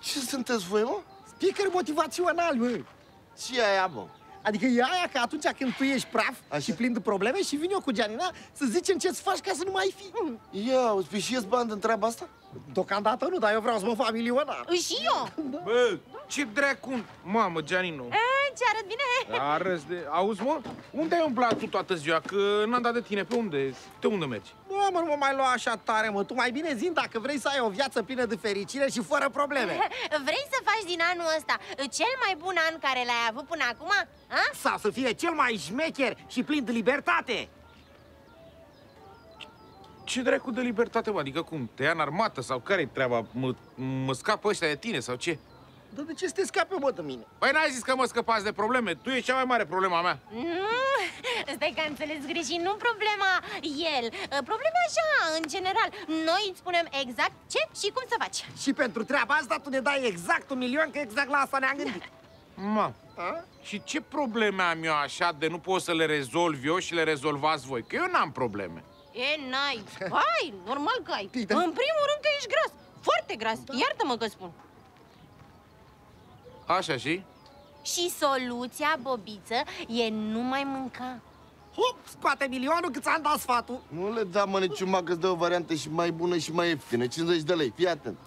Ce sunteți voi, mă? Speaker motivațional, mă. Ce e aia, mă? Adică e aia că atunci când tu ești praf Așa. și plin de probleme și vin eu cu Gianina să zicem ce să faci ca să nu mai fi. Ia, auzi, pe și ies bani în treaba asta? Deocamdată nu, dar eu vreau să mă fac milionar. Și eu. Bă, ce dracu... Mamă, Gianino. E, ce arăt bine? Arăți de... Auzi, mă? Unde ai umblat tu toată ziua? Că n-am dat de tine. Pe unde? De unde mergi? Nu, mă, nu mă mai lua așa tare, mă. Tu mai bine zi dacă vrei să ai o viață plină de fericire și fără probleme. Vrei să faci din anul ăsta cel mai bun an care l-ai avut până acum? A? Sau să fie cel mai șmecher și plin de libertate. Ce dracu de libertate, mă? Adică cum? Te ia în armată sau care-i treaba? Mă, mă scapă ăștia de tine sau ce? Dar de ce să te scape, mă, de mine? Păi n-ai zis că mă scăpați de probleme. Tu ești cea mai mare problema mea. Nu, stai că am înțeles greșit, nu problema el Problema așa, în general Noi îți spunem exact ce și cum să faci Și pentru treaba asta tu ne dai exact un milion, că exact la asta ne-am gândit. Ma, A? și ce probleme am eu așa de nu pot să le rezolv eu și le rezolvați voi? Că eu n-am probleme. E, n-ai Ai, normal că ai Păi, da. În primul rând că ești gras, foarte gras Iartă-mă că spun Așa și? Și soluția, Bobiță, e nu mai mânca Hop, scoate milionul că ți-am dat sfatul. Nu le da, mă, niciun mag îți dă o variantă și mai bună și mai ieftină, 50 de lei, fii atent.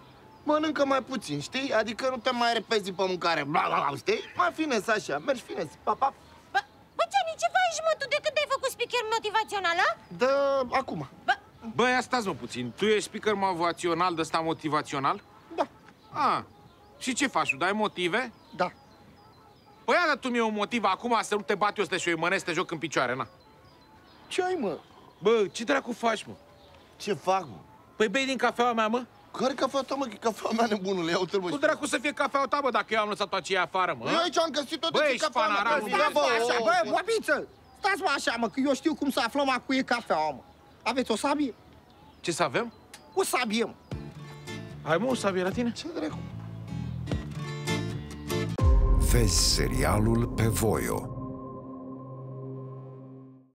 Mănâncă mai puțin, știi? Adică nu te mai repezi pe mâncare, bla, bla, bla, știi? Mai fines așa, mergi fines, pa, pa. Bă, bă Gianni, ce faci, mă, tu de când ai făcut speaker motivațional, a? Dă acum. Bă, Bă, ia stați mă puțin. Tu ești speaker motivațional de ăsta motivațional? Da, A, și ce faci? Tu dai motive? da. Păi ia tu mie un motiv acum să nu te bat eu să te șoimănesc, să te joc în picioare, na. Ce ai, mă? Bă, ce dracu faci, mă? Ce fac, mă? Păi bei din cafeaua mea, mă? Care cafea ta, mă? Că e cafeaua mea nebunule, ia uite-l, mă. Cu dracu să fie cafeaua ta, bă, dacă eu am lăsat-o aceea afară, mă? Eu aici am găsit-o Bă, de ce ești cafeaua mea, panaran, că- nu Ia, Stați, mă, așa, o, bă, o, bobiță! Stați, mă, așa, mă, că eu știu cum să aflăm a cui e cafeaua, mă. Aveți o sabie? Ce să avem? O sabie, mă. Hai, mă, o sabie la tine? Ce dracu? Vezi serialul pe Voio